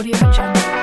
Audio Jungle.